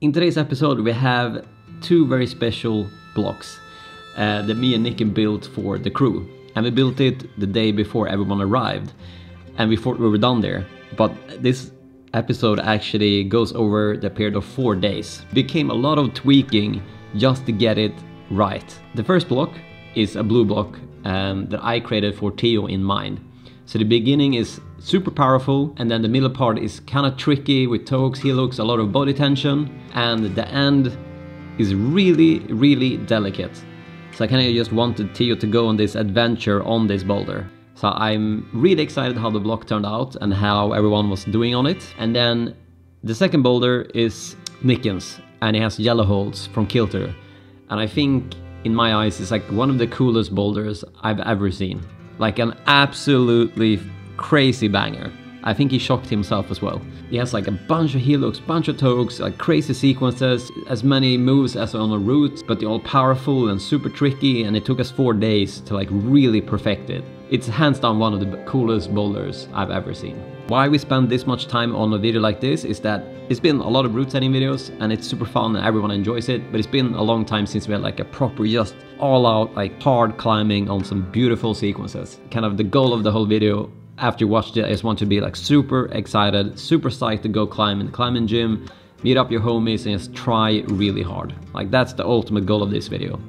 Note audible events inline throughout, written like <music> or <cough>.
In today's episode, we have two very special blocks uh, that me and Nikken built for the crew. And we built it the day before everyone arrived. And thought we were done there. But this episode actually goes over the period of four days. Became a lot of tweaking just to get it right. The first block is a blue block um, that I created for Theo in mind. So the beginning is super powerful and then the middle part is kind of tricky with Toge's heel hooks, a lot of body tension and the end is really, really delicate. So I kind of just wanted Theo to go on this adventure on this boulder. So I'm really excited how the block turned out and how everyone was doing on it. And then the second boulder is Nikken's and it has yellow holes from Kilter. And I think in my eyes it's like one of the coolest boulders I've ever seen like an absolutely crazy banger. I think he shocked himself as well. He has like a bunch of hooks, bunch of toes, like crazy sequences, as many moves as on a route, but they're all powerful and super tricky and it took us four days to like really perfect it. It's hands down one of the coolest boulders I've ever seen. Why we spend this much time on a video like this is that it's been a lot of route setting videos and it's super fun and everyone enjoys it, but it's been a long time since we had like a proper just all out like hard climbing on some beautiful sequences. Kind of the goal of the whole video after you watched it, I just want to be like super excited, super psyched to go climb in the climbing gym, meet up your homies and just try really hard. Like that's the ultimate goal of this video.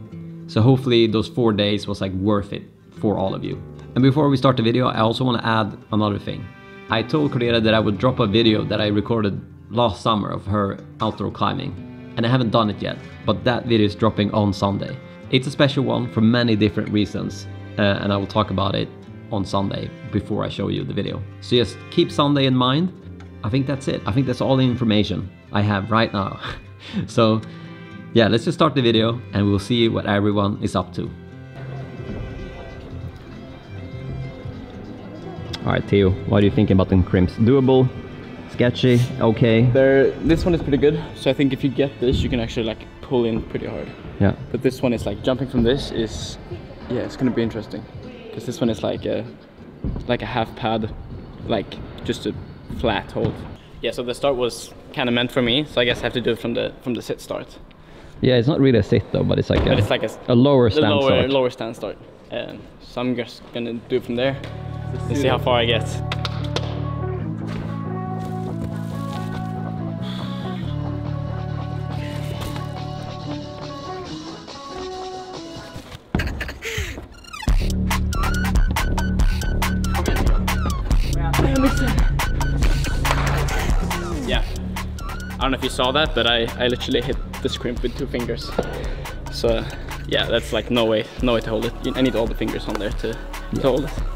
So hopefully those four days was like worth it for all of you. And before we start the video, I also want to add another thing. I told Cordelia that I would drop a video that I recorded last summer of her outdoor climbing. And I haven't done it yet, but that video is dropping on Sunday. It's a special one for many different reasons, uh, and I will talk about it on Sunday before I show you the video. So just keep Sunday in mind. I think that's it. I think that's all the information I have right now. <laughs> so yeah, let's just start the video and we'll see what everyone is up to. All right, Theo, what are you thinking about the crimps? Doable, sketchy, okay? There, this one is pretty good. So I think if you get this, you can actually like pull in pretty hard. Yeah. But this one is like jumping from this is, yeah, it's gonna be interesting because this one is like a like a half pad like just a flat hold yeah so the start was kind of meant for me so i guess i have to do it from the from the sit start yeah it's not really a sit though but it's like, but a, it's like a, a lower stand lower, start lower stand start um, so i'm just gonna do it from there and see how far i get. Yeah. I don't know if you saw that but I, I literally hit the scrimp with two fingers. So yeah that's like no way no way to hold it. I need all the fingers on there to, yeah. to hold it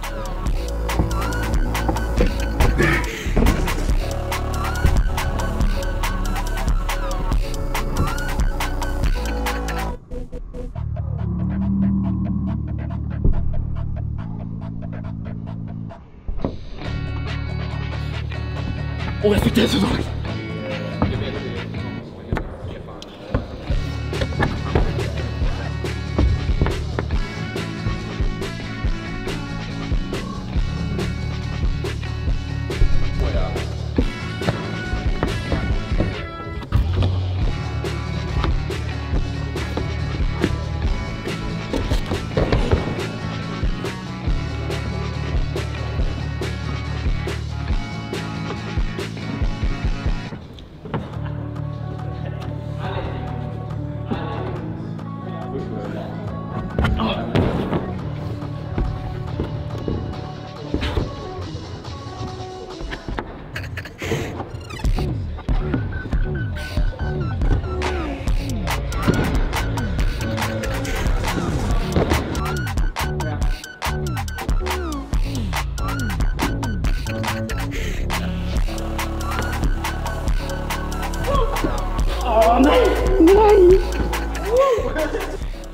别冲动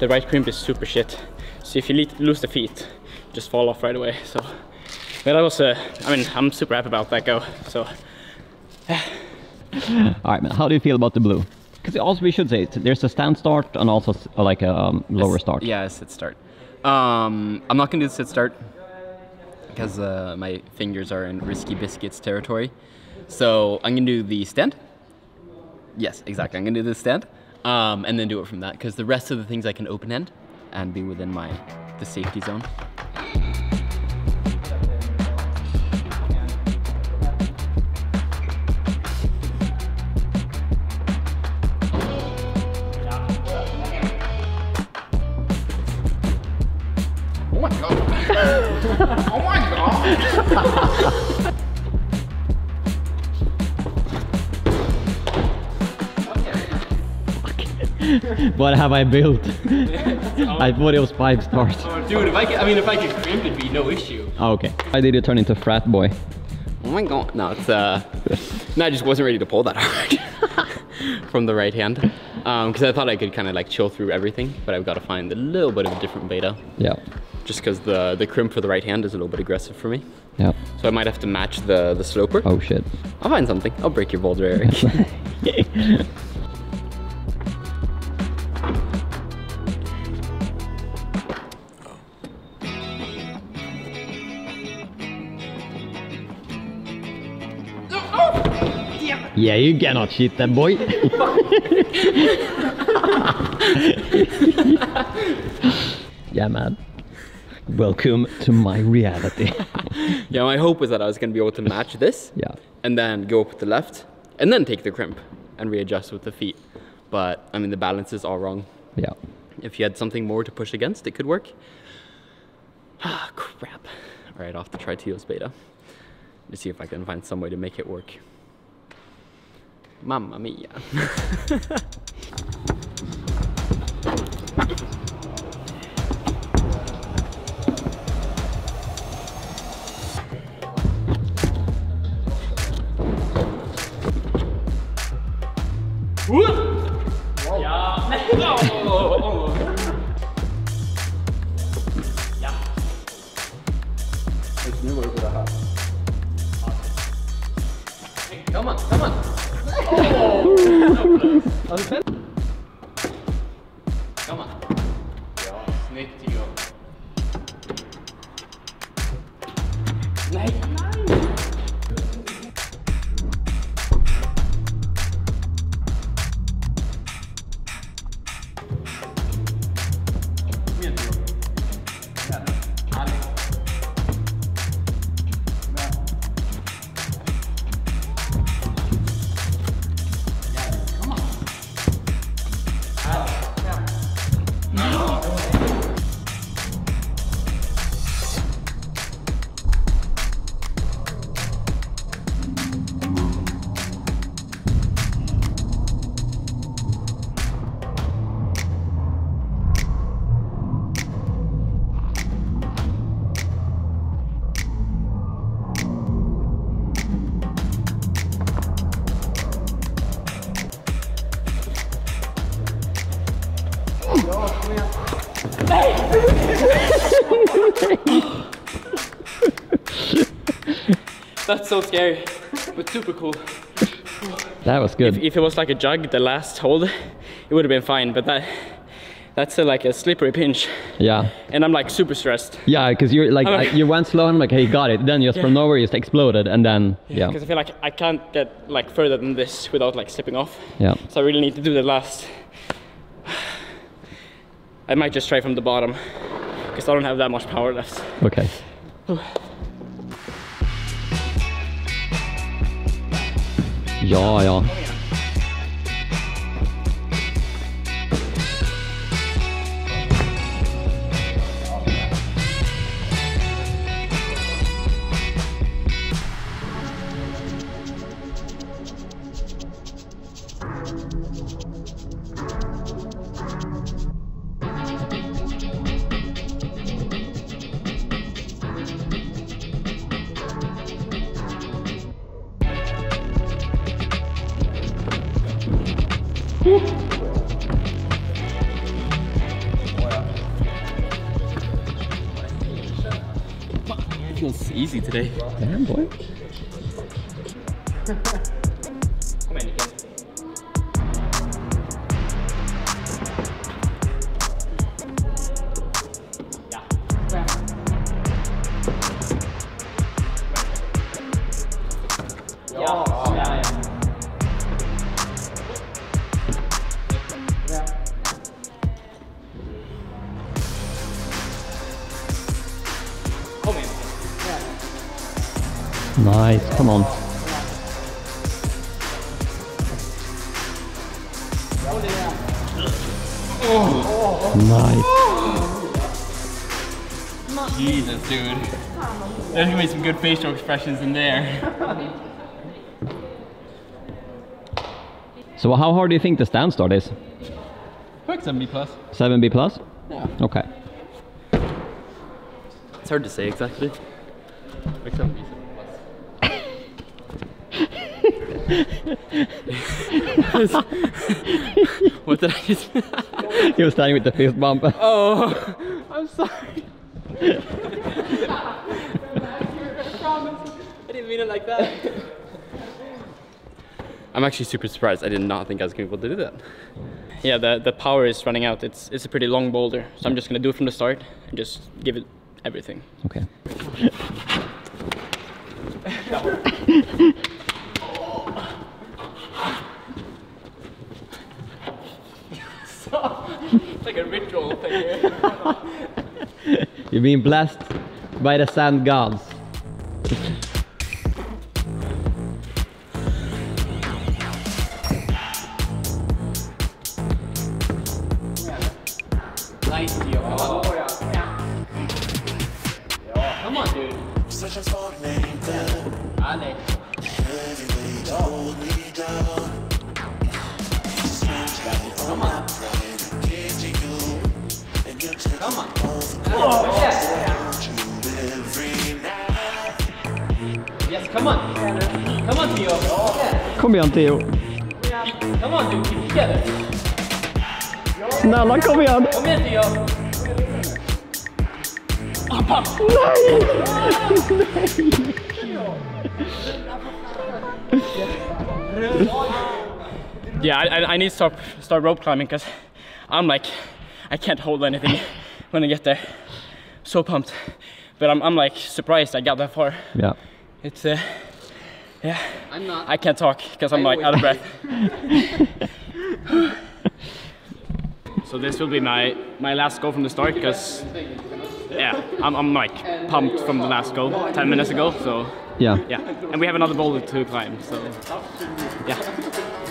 the right crimp is super shit. So if you lose the feet, just fall off right away. So, but that was, uh, I mean, I'm super happy about that go. So, <sighs> all right, man. How do you feel about the blue? Because also we should say there's a stand start and also like a um, lower start. Yeah, a sit start. Um, I'm not gonna do the sit start because uh, my fingers are in risky biscuits territory. So I'm gonna do the stand Yes, exactly. I'm gonna do the stand, um, and then do it from that because the rest of the things I can open end and be within my the safety zone. Oh my god. <laughs> oh my god. <laughs> <laughs> What have I built? <laughs> I thought it was five stars. Oh, dude, if I could, I mean, if I could crimp, it'd be no issue. Oh, okay. Why did you turn into frat boy? Oh my god. No, it's uh, no, I just wasn't ready to pull that <laughs> hard from the right hand, um, because I thought I could kind of like chill through everything, but I've got to find a little bit of a different beta, Yeah. just because the the crimp for the right hand is a little bit aggressive for me. Yeah. So I might have to match the the sloper. Oh shit. I'll find something. I'll break your boulder, Eric. Yeah, you cannot cheat that boy. yeah, man. Welcome to my reality. yeah, my hope was that I was gonna be able to match this. Yeah. And then go up with the left, and then take the crimp and readjust with the feet. But I mean, the balance is all wrong. yeah. If you had something more to push against, it could work. <sighs> Ah, crap. All right, off to the Tritios beta. To see if I can find some way to make it work. 妈妈咪呀！Come on. Ja, snyggt That's so scary, but super cool. That was good. If it was like a jug, the last hold, it would have been fine. But that that's a, like a slippery pinch, yeah. and I'm like super stressed. Yeah, because you're like, like- you went slow and I'm like, hey, got it. Then just from nowhere, you just exploded and then, yeah. Because I feel like I can't get like further than this without like slipping off. Yeah. So I really need to do the last. I might just try from the bottom, because I don't have that much power left. Okay. Ja, ja. Feels easy today. Damn, boy. <laughs> Nice. Jesus, dude. There's gonna be some good facial expressions in there. so how hard do you think the stand start is? Quick 7B plus. 7B plus? Yeah. Okay. It's hard to say exactly. Quick 7B. <laughs> what did I just? <laughs> He was standing with the fist bump. <laughs> oh, I'm sorry. I didn't mean it like that. I'm actually super surprised. I did not think I was going to be able to do that. Yeah, the, the power is running out. It's, it's a pretty long boulder. So I'm just gonna do it from the start and just give it everything. Okay. It's like a ritual thing. <laughs> You're being blessed by the sand gods. nice, Theo. Yeah. Come on, Come on. Oh, yes. Yes, come on. Come on, Theo. Yeah. Kom igen Theo. Come on, dude. Keep together. Snälla kom igen. Kom igen, Theo. Yeah, I, I- I need to start, start rope climbing because I'm like, I can't hold anything when I get there. So pumped. But I'm, I'm like surprised I got that far. Yeah. It's, uh, yeah, I'm not. I can't talk because I'm like out of breath. <laughs> so this will be my, my last goal from the start because, yeah, I'm, I'm like pumped from the last goal 10 minutes ago. So Yeah. yeah, and we have another boulder to climb. So yeah.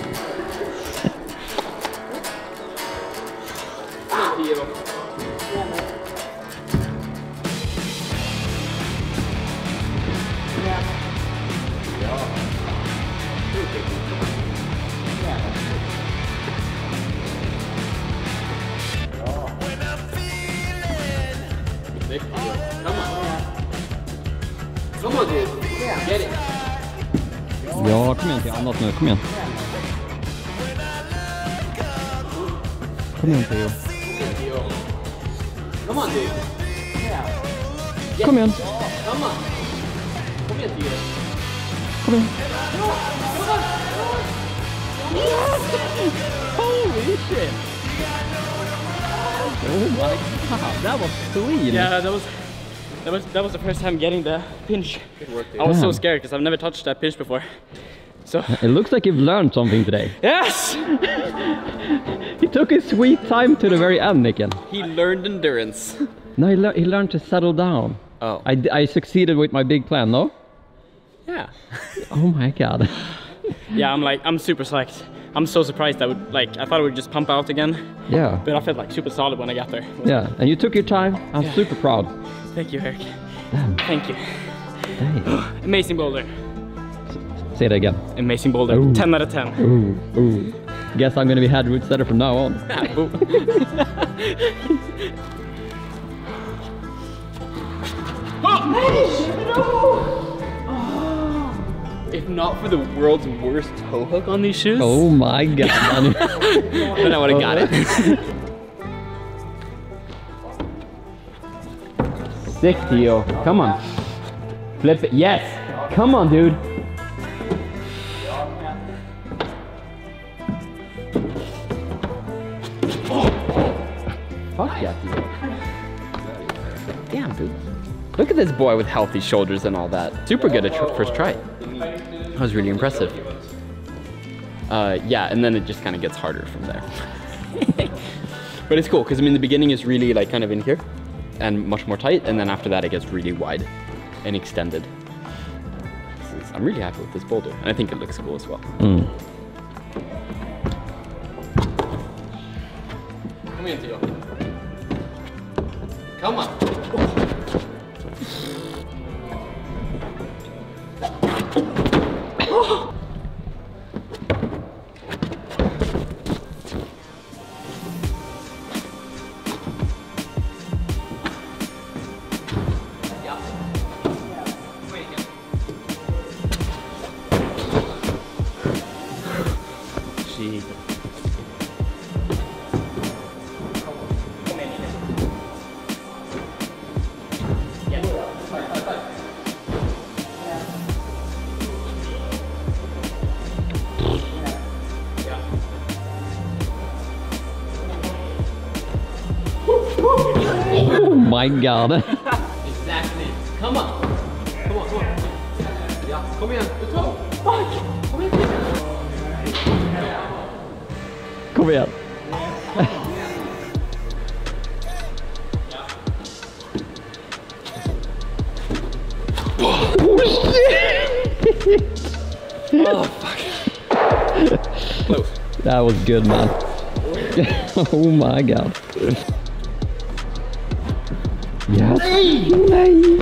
Come on, dude. Get it. Ja, kom igen Theo. Annat nu. Kom igen. Kom igen Theo. Come on, dude. Kom igen. Oh, come on. Kom igen, Theo. Kom igen. Holy shit! Oh my god, that was clean! Yeah, that was that was that was the first time getting the pinch. I was so scared because I've never touched that pinch before. So <laughs> It looks like you've learned something today. yes, <laughs> He took his sweet time to the very end, Nikken. He learned endurance. No, he, lear- he learned to settle down. Oh. I, d- I succeeded with my big plan, no? Yeah. <laughs> Oh my god. yeah, I'm like I'm super psyched. I'm so surprised I would like I thought it would just pump out again, Yeah. but I felt like super solid when I got there. Yeah, and you took your time. I'm super proud. Thank you, Eric. Damn. Thank you. <gasps> Amazing boulder. Say it again. Amazing boulder. Ooh. 10 out of 10. Ooh, ooh. Guess I'm gonna be head route setter from now on. <laughs> Ah, <laughs> oh! Oh. If not for the world's worst toe hook on these shoes, Oh my god. then <laughs> I would have got it. Sick, Theo. Come on. Flip it. Yes. Come on, dude. This boy with healthy shoulders and all that. Super good at tr- first try. That was really impressive. Uh, yeah, and then it just kind of gets harder from there. <laughs> but it's cool because I mean the beginning is really like kind of in here and much more tight, and then after that it gets really wide and extended. I'm really happy with this boulder, and I think it looks cool as well. Mm. Come here, Theo. Come on. Gee. Oh my god. Exactly. Come on. Come on, come on. Yeah, kom igen. Oh, Ut så. Oh, fuck! Kom igen. Kom igen. Close. That was good man. <laughs> oh my god. Yes. Nej!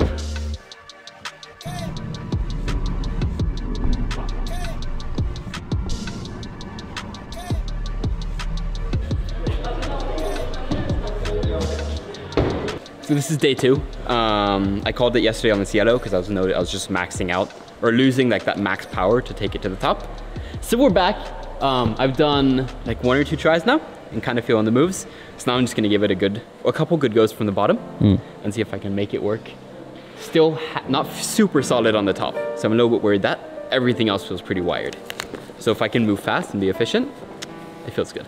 So this is day two. Um, I called it yesterday on the yellow because I was noted I was just maxing out or losing like that max power to take it to the top. So we're back. Um, I've done like one or two tries now and kind of feeling the moves. So now I'm just gonna give it a good, a couple good goes from the bottom hmm. and see if I can make it work. Still ha- not super solid on the top. So I'm a little bit worried that everything else feels pretty wired. So if I can move fast and be efficient, it feels good.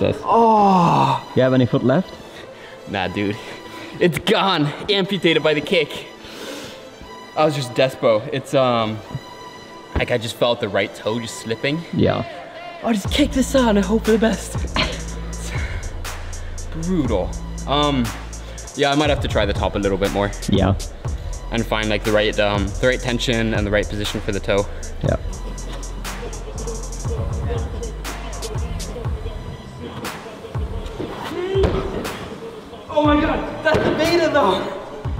Jesus. Oh. You have any foot left? Nah, dude. It's gone. Amputated by the kick. I was just despo. It's, um, like I just felt the right toe just slipping. Yeah. I'll just kick this out and hope for the best. Brutal. Um, yeah, I might have to try the top a little bit more Yeah. and find like the right, um, the right tension and the right position for the toe. Yeah. Oh my god, that's the beta though.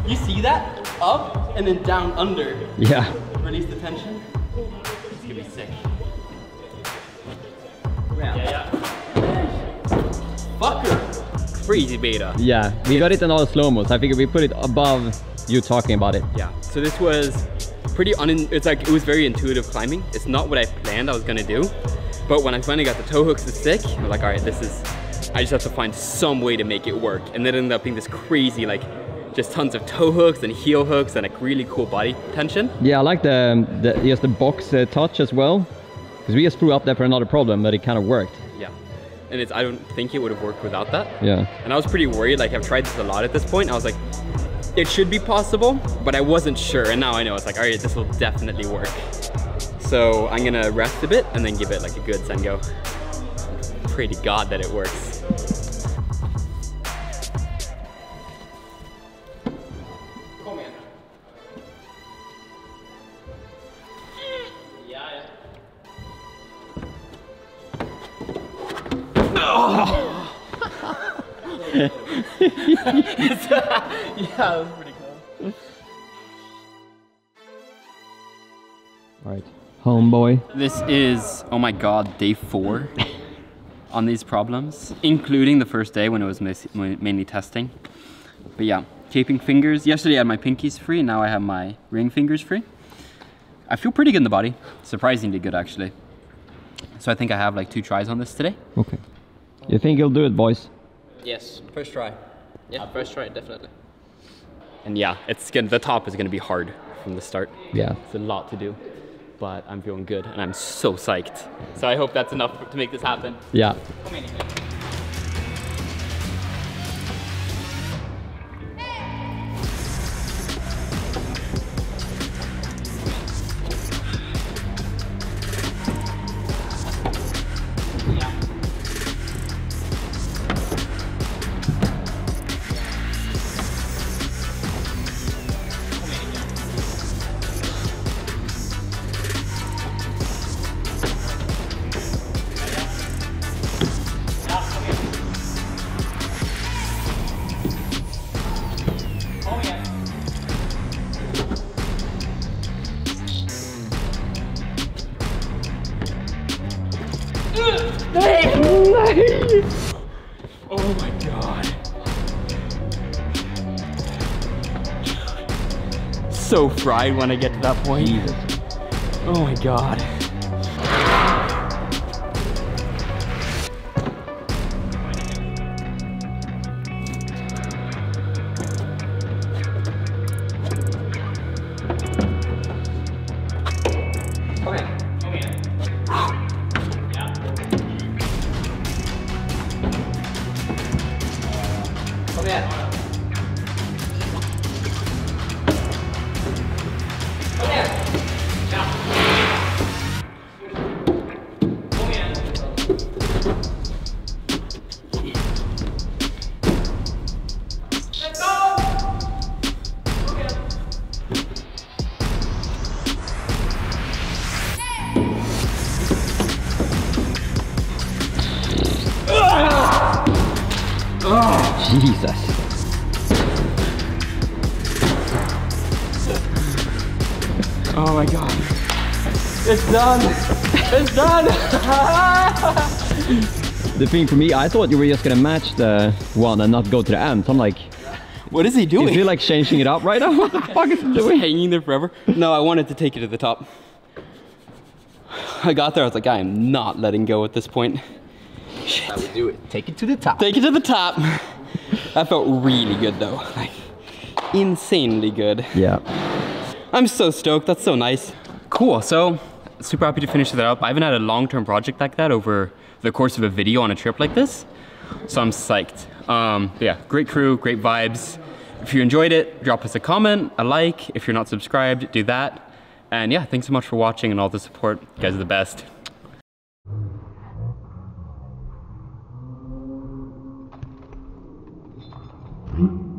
You see that? Up and then down under. Yeah. Release the tension. It's gonna be sick. Yeah, yeah. Fucker. Crazy beta. Yeah. We got it in all slow-mo, so I figured we put it above you talking about it. Yeah. So this was pretty un. It's like it was very intuitive climbing. It's not what I planned I was gonna do, but when I finally got the toe hooks to stick, I'm like, all right, this is. I just have to find some way to make it work, and then it ended up being this crazy like. Just tons of toe hooks and heel hooks and like really cool body tension. Yeah, I like the, the just the box uh, touch as well. Because we just threw up there for another problem, but it kind of worked. Yeah. And it's I don't think it would have worked without that. Yeah. And I was pretty worried, like I've tried this a lot at this point. I was like, it should be possible, but I wasn't sure. And now I know it's like, all right, this will definitely work. So I'm gonna rest a bit and then give it like a good Sengo. Pray to God that it works. yeah, that was pretty close. All right. Homeboy. This is, oh my god, day four on these problems, including the first day when it was mainly testing. But yeah, keeping fingers. Yesterday I had my pinkies free, now I have my ring fingers free. I feel pretty good in the body, surprisingly good actually. So I think I have like two tries on this today. Okay. You think you'll do it, boys? Yes, first try. Yeah, uh, first try, definitely. And yeah, it's gonna, the top is gonna be hard from the start. Yeah. It's a lot to do, but I'm feeling good and I'm so psyched. So I hope that's enough to make this happen. Yeah. Oh my god. So fried when I get to that point. Oh my god. Done. It's done. <laughs> The thing for me, I thought you were just gonna match the one and not go to the end. So I'm like, what is he doing? is he like changing it up right now? <laughs> What the fuck is he Just doing? hanging there forever? No, I wanted to take it to the top. I got there, I was like, I am not letting go at this point. I would do it. Take it to the top. Take it to the top. That felt really good though. Like, insanely good. Yeah. I'm so stoked, that's so nice. Cool, so super happy to finish that up. I haven't had a long-term project like that over the course of a video on a trip like this. So I'm psyched. Um, yeah, great crew, great vibes. If you enjoyed it, drop us a comment, a like. If you're not subscribed, do that. And yeah, thanks so much for watching and all the support. You guys are the best. Mm-hmm.